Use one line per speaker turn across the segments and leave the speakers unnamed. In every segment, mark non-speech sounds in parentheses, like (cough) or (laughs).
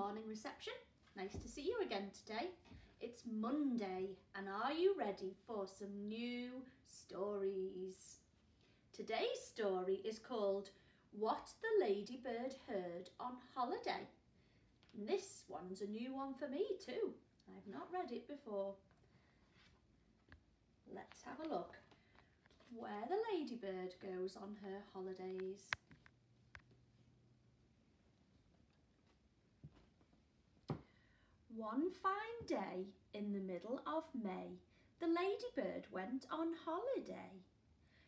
morning reception. Nice to see you again today. It's Monday and are you ready for some new stories? Today's story is called What the Ladybird Heard on Holiday. And this one's a new one for me too. I've not read it before. Let's have a look. Where the ladybird goes on her holidays. One fine day in the middle of May, the ladybird went on holiday.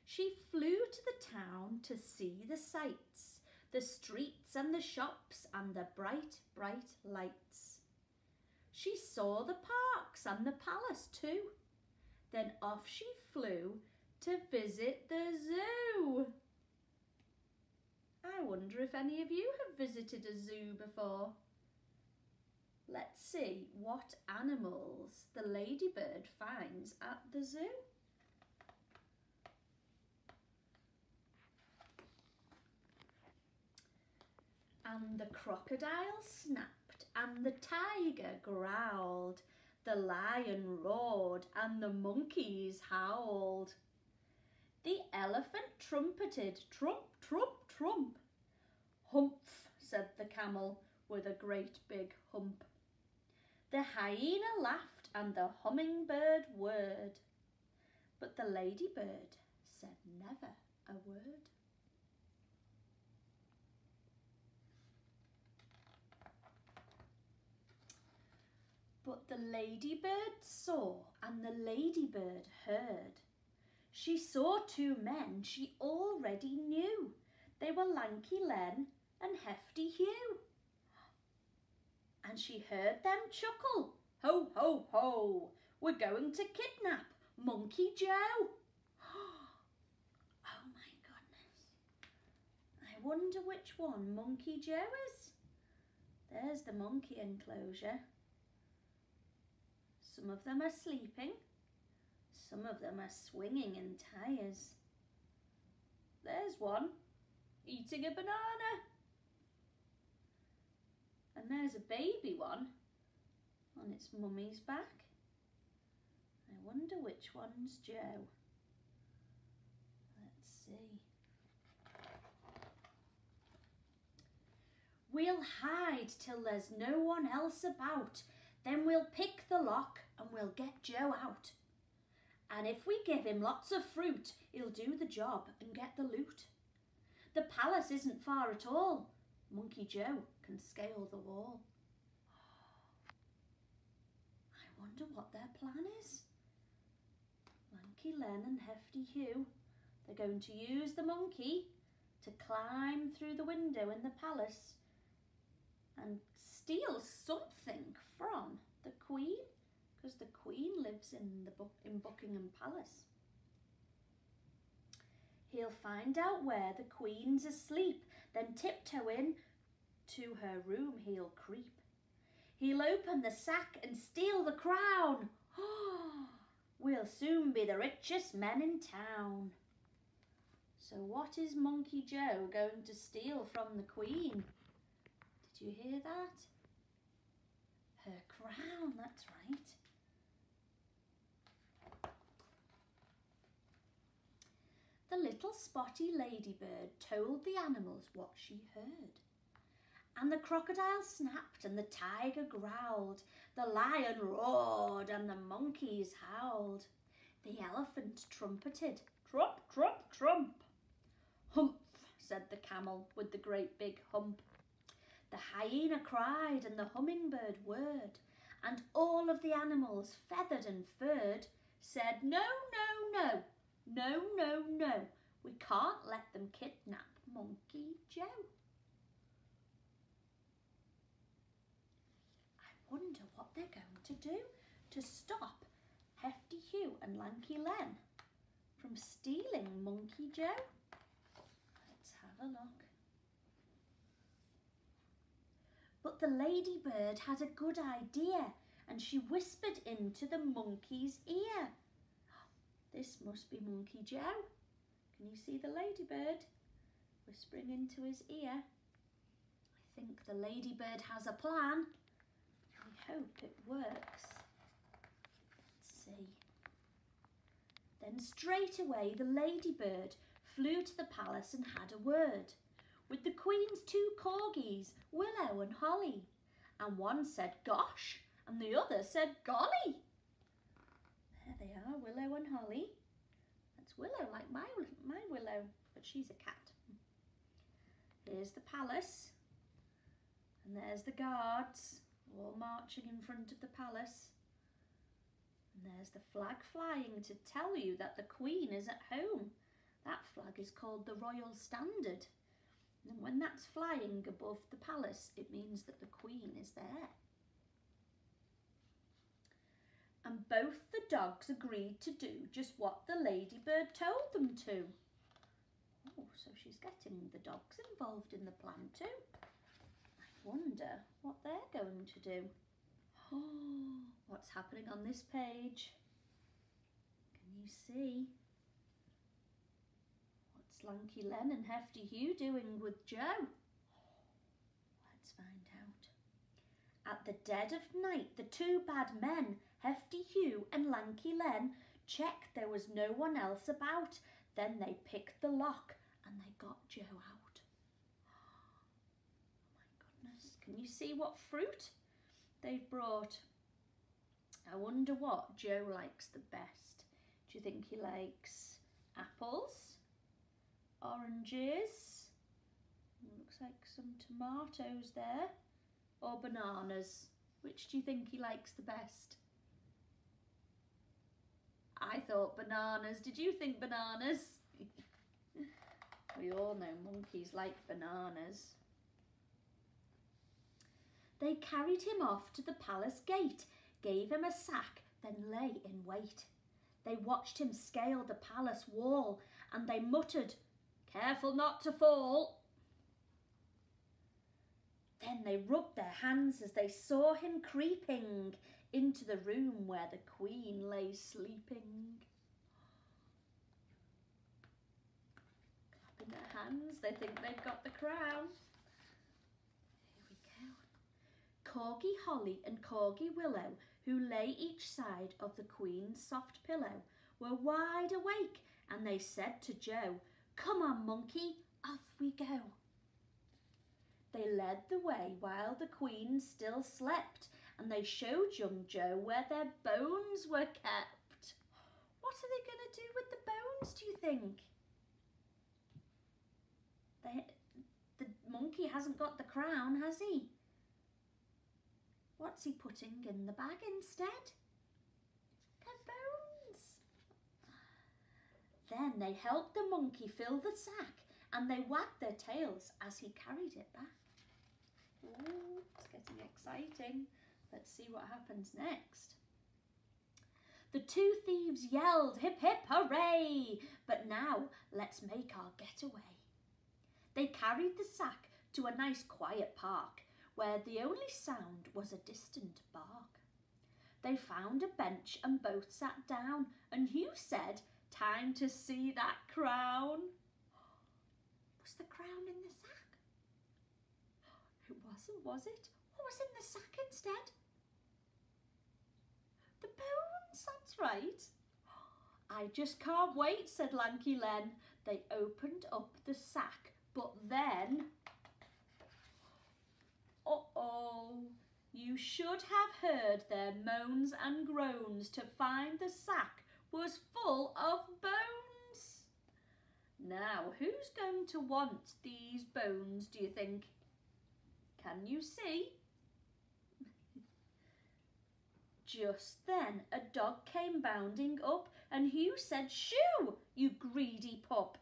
She flew to the town to see the sights, the streets and the shops and the bright, bright lights. She saw the parks and the palace too. Then off she flew to visit the zoo. I wonder if any of you have visited a zoo before. Let's see what animals the ladybird finds at the zoo. And the crocodile snapped and the tiger growled, the lion roared and the monkeys howled. The elephant trumpeted, trump, trump, trump. Humph, said the camel with a great big hump. The hyena laughed and the hummingbird whirred, but the ladybird said never a word. But the ladybird saw and the ladybird heard. She saw two men she already knew. They were Lanky Len and Hefty Hugh and she heard them chuckle. Ho, ho, ho, we're going to kidnap Monkey Joe. (gasps) Oh my goodness. I wonder which one Monkey Joe is. There's the monkey enclosure. Some of them are sleeping. Some of them are swinging in tyres. There's one eating a banana. And there's a baby one on its mummy's back. I wonder which one's Joe. Let's see. We'll hide till there's no one else about. Then we'll pick the lock and we'll get Joe out. And if we give him lots of fruit, he'll do the job and get the loot. The palace isn't far at all. Monkey Joe can scale the wall. I wonder what their plan is. Lanky Len and Hefty Hugh, they're going to use the monkey to climb through the window in the palace and steal something from the Queen because the Queen lives in, the in Buckingham Palace. He'll find out where the Queen's asleep, then tiptoe in to her room he'll creep. He'll open the sack and steal the crown. (gasps) we'll soon be the richest men in town. So what is Monkey Joe going to steal from the Queen? Did you hear that? Her crown, that's right. The little spotty ladybird told the animals what she heard. And the crocodile snapped and the tiger growled, the lion roared and the monkeys howled. The elephant trumpeted, trump, trump, trump. Humph, said the camel with the great big hump. The hyena cried and the hummingbird whirred, and all of the animals, feathered and furred, said, no, no, no, no, no, no, we can't let them kidnap Monkey Joe. Wonder what they're going to do to stop Hefty Hugh and Lanky Len from stealing Monkey Joe. Let's have a look. But the ladybird had a good idea and she whispered into the monkey's ear. This must be Monkey Joe. Can you see the ladybird whispering into his ear? I think the ladybird has a plan. Hope it works. Let's see. Then straight away the ladybird flew to the palace and had a word with the queen's two corgis, Willow and Holly. And one said gosh and the other said golly. There they are, Willow and Holly. That's Willow, like my, my Willow, but she's a cat. Here's the palace. And there's the guards, all marching in front of the palace. And there's the flag flying to tell you that the Queen is at home. That flag is called the Royal Standard. And when that's flying above the palace, it means that the Queen is there. And both the dogs agreed to do just what the ladybird told them to. Oh, so she's getting the dogs involved in the plan too. Wonder what they're going to do. (gasps) What's happening on this page? Can you see? What's Lanky Len and Hefty Hugh doing with Joe? Let's find out. At the dead of night, the two bad men, Hefty Hugh and Lanky Len, checked there was no one else about then they picked the lock and they got Joe out. Oh my goodness. Can you see what fruit they've brought? I wonder what Joe likes the best. Do you think he likes apples, oranges, looks like some tomatoes there, or bananas? Which do you think he likes the best? I thought bananas. Did you think bananas? (laughs) we all know monkeys like bananas. They carried him off to the palace gate, gave him a sack, then lay in wait. They watched him scale the palace wall, and they muttered, Careful not to fall. Then they rubbed their hands as they saw him creeping into the room where the queen lay sleeping. Clapping their hands, they think they've got the crown. Here Corgi Holly and Corgi Willow, who lay each side of the queen's soft pillow, were wide awake and they said to Joe, Come on, monkey, off we go. They led the way while the queen still slept and they showed young Joe where their bones were kept. What are they going to do with the bones, do you think? They, the monkey hasn't got the crown, has he? What's he putting in the bag instead? Their bones. Then they helped the monkey fill the sack and they wagged their tails as he carried it back. Oh, it's getting exciting. Let's see what happens next. The two thieves yelled, hip hip hooray! But now let's make our getaway. They carried the sack to a nice quiet park where the only sound was a distant bark. They found a bench and both sat down and Hugh said, time to see that crown. Was the crown in the sack? It wasn't, was it? What was in the sack instead? The bones, that's right. I just can't wait, said Lanky Len. They opened up the sack, but then... you should have heard their moans and groans to find the sack was full of bones. Now, who's going to want these bones, do you think? Can you see? (laughs) Just then a dog came bounding up and Hugh said, Shoo, you greedy pup.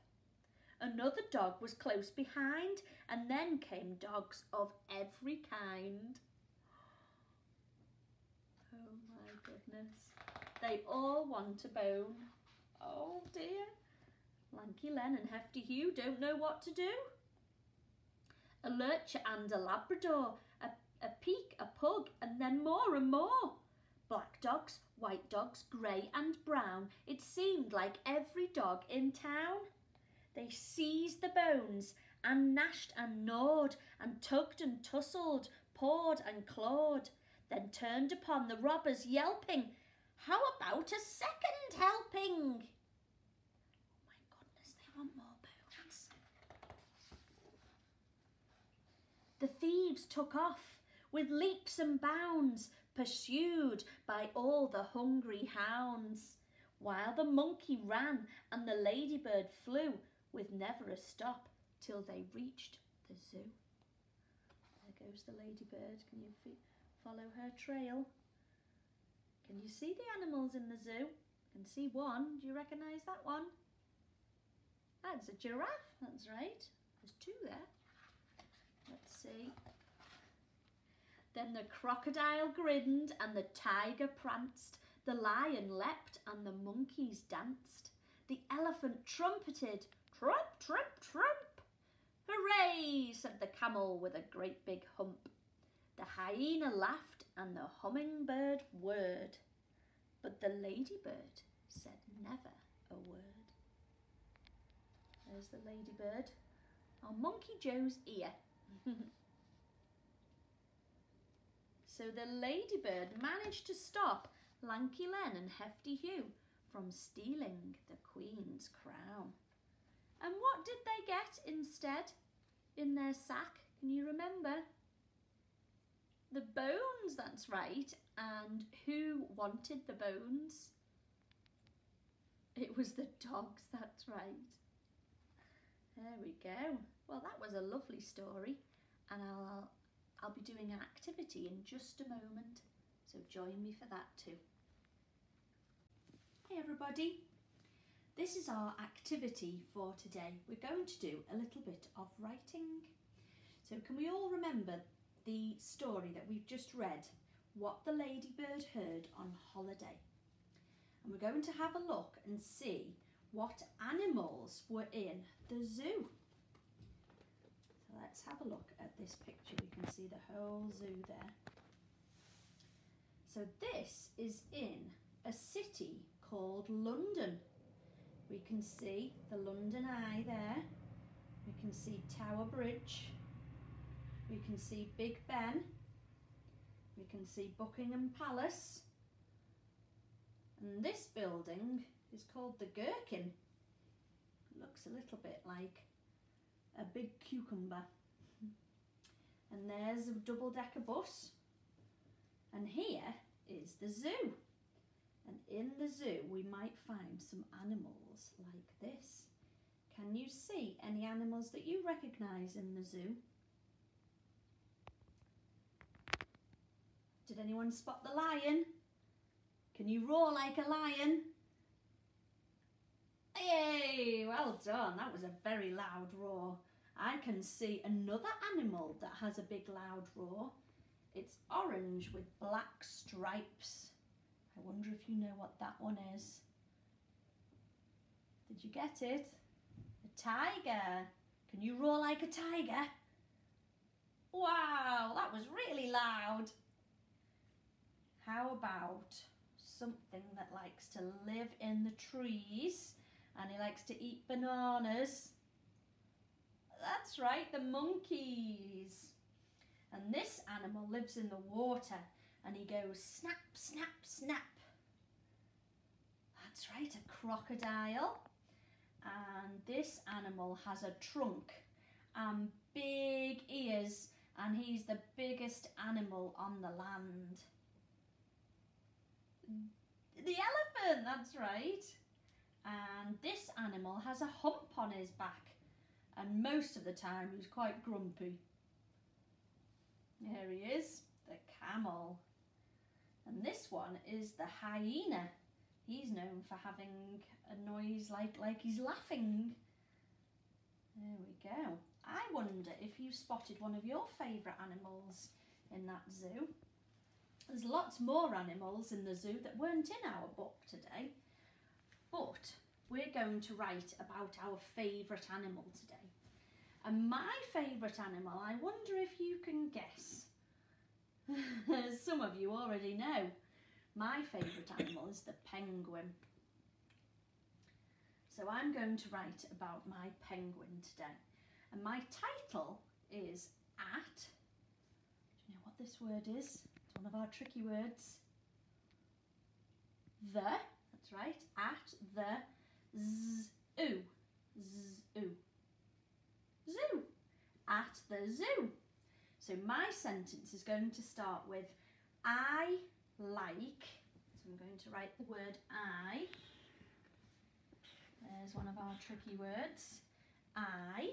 Another dog was close behind and then came dogs of every kind. Oh my goodness. They all want a bone. Oh dear. Lanky Len and Hefty Hugh don't know what to do. A lurcher and a Labrador, a, a Peke, a pug, and then more and more. Black dogs, white dogs, grey and brown. It seemed like every dog in town. They seized the bones and gnashed and gnawed, and tugged and tussled, pawed and clawed, then turned upon the robbers, yelping, How about a second helping? Oh my goodness, they want more bones. The thieves took off with leaps and bounds, pursued by all the hungry hounds, while the monkey ran and the ladybird flew with never a stop till they reached the zoo. There goes the ladybird. Can you follow her trail? Can you see the animals in the zoo? I can see one. Do you recognise that one? That's a giraffe. That's right. There's two there. Let's see. Then the crocodile grinned and the tiger pranced, the lion leapt and the monkeys danced. The elephant trumpeted, trump, trump, trump. Hooray, said the camel with a great big hump. The hyena laughed and the hummingbird whirred, but the ladybird said never a word. There's the ladybird on Monkey Joe's ear. (laughs) So the ladybird managed to stop Lanky Len and Hefty Hugh from stealing the Queen's crown. And what did they get instead in their sack? Can you remember? The bones, that's right. And who wanted the bones? It was the dogs, that's right. There we go. Well, that was a lovely story. And I'll I'll be doing an activity in just a moment, so join me for that too. Hey everybody, this is our activity for today. We're going to do a little bit of writing. So can we all remember the story that we've just read, What the Ladybird Heard on Holiday? And we're going to have a look and see what animals were in the zoo So let's have a look at this picture. We can see the whole zoo there. So this is in a city called London. We can see the London Eye there. We can see Tower Bridge. We can see Big Ben. We can see Buckingham Palace. And this building is called the Gherkin. Looks a little bit like a big cucumber. And there's a double-decker bus. And here is the zoo. And in the zoo we might find some animals like this. Can you see any animals that you recognise in the zoo? Anyone spot the lion? Can you roar like a lion? Yay! Well done. That was a very loud roar. I can see another animal that has a big loud roar. It's orange with black stripes. I wonder if you know what that one is. Did you get it? A tiger. Can you roar like a tiger? Wow, that was really loud. How about something that likes to live in the trees and he likes to eat bananas? That's right, the monkeys. And this animal lives in the water and he goes snap, snap, snap. That's right, a crocodile. And this animal has a trunk and big ears and he's the biggest animal on the land. The elephant, that's right. And this animal has a hump on his back and most of the time he's quite grumpy. Here he is, the camel. And this one is the hyena. He's known for having a noise like, like he's laughing. There we go. I wonder if you spotted one of your favourite animals in that zoo. There's lots more animals in the zoo that weren't in our book today. But we're going to write about our favourite animal today. And my favourite animal, I wonder if you can guess. (laughs) Some of you already know. My favourite animal is the penguin. So I'm going to write about my penguin today. And my title is at, do you know what this word is? One of our tricky words. The, that's right, at the zoo. Zoo. Zoo. At the zoo. So my sentence is going to start with I like, so I'm going to write the word I. There's one of our tricky words. I.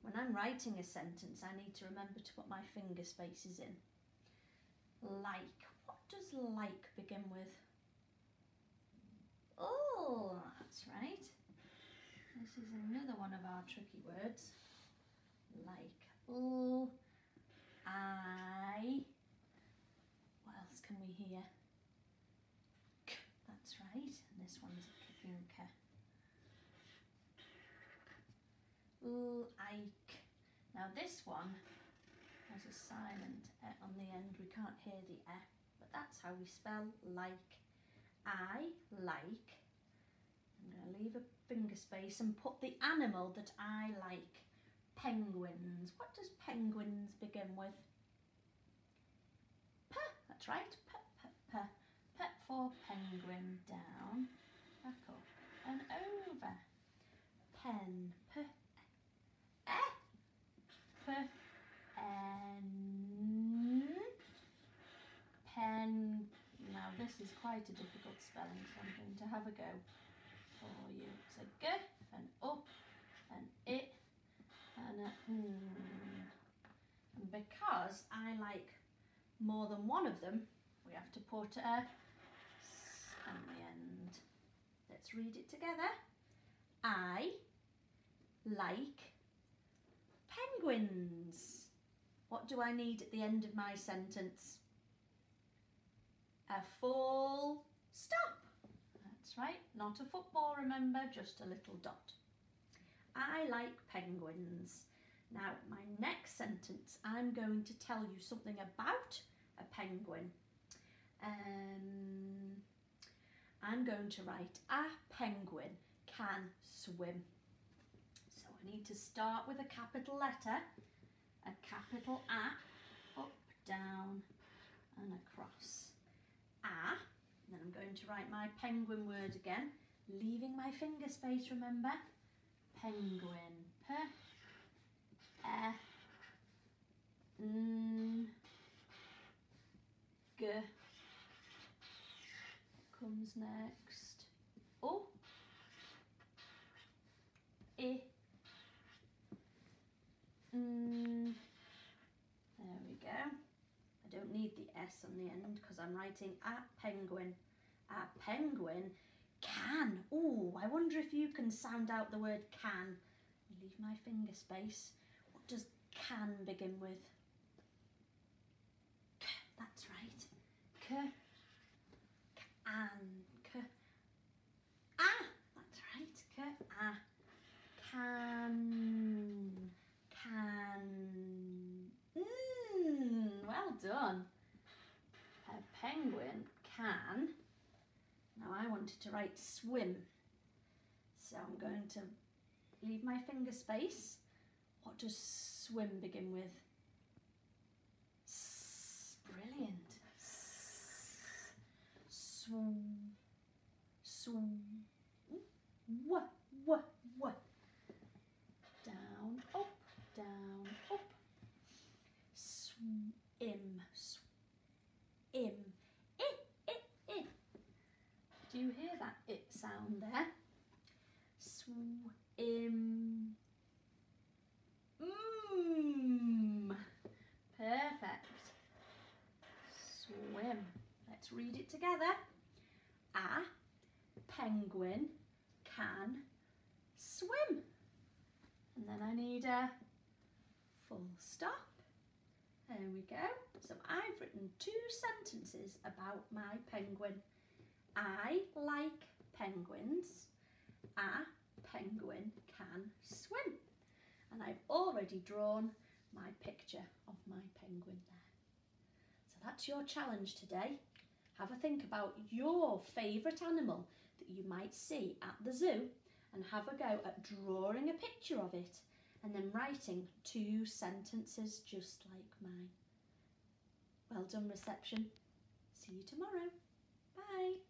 When I'm writing a sentence, I need to remember to put my finger spaces in. Like. What does like begin with? Oh, that's right. This is another one of our tricky words. Like. Oh. I. What else can we hear? K, that's right. And this one's a kicking K. Like. Now this one has a silent E on the end. We can't hear the E, but that's how we spell like. I like. I'm going to leave a finger space and put the animal that I like. Penguins. What does penguins begin with? P, that's right. P, p, p. P for penguin. Down, back up and over. Pen, p, p, n, pen. Now this is quite a difficult spelling, so I'm going to have a go for you. It's a g, and up, an it, and a. And because I like more than one of them, we have to put a s on the end. Let's read it together. I like penguins. What do I need at the end of my sentence? A full stop. That's right, not a football, remember, just a little dot. I like penguins. Now, my next sentence, I'm going to tell you something about a penguin. Um, I'm going to write a penguin can swim. So I need to start with a capital letter, a capital A, up, down and across. A, then I'm going to write my penguin word again, leaving my finger space, remember? Penguin, P, E, N, G, comes next. Oh, I, N, there we go. I don't need the S on the end because I'm writing a penguin. A penguin can. Oh, I wonder if you can sound out the word can. Leave my finger space. What does can begin with? K, that's right. K, can, k. Ah, that's right. K, ah. Can, can. Mmm, well done. A penguin can. Now I wanted to write swim. So I'm going to leave my finger space. What does swim begin with? S, brilliant. Swim, swim, w, w, w. Down, up, down, up. Swim, swim. I, I, I. Do you hear that it sound there? Swim. Mmm. Perfect. Swim. Let's read it together. A penguin can swim. And full stop. There we go. So I've written two sentences about my penguin. I like penguins. A penguin can swim. And I've already drawn my picture of my penguin there. So that's your challenge today. Have a think about your favourite animal that you might see at the zoo and have a go at drawing a picture of it and then writing two sentences just like mine. Well done, reception. See you tomorrow. Bye.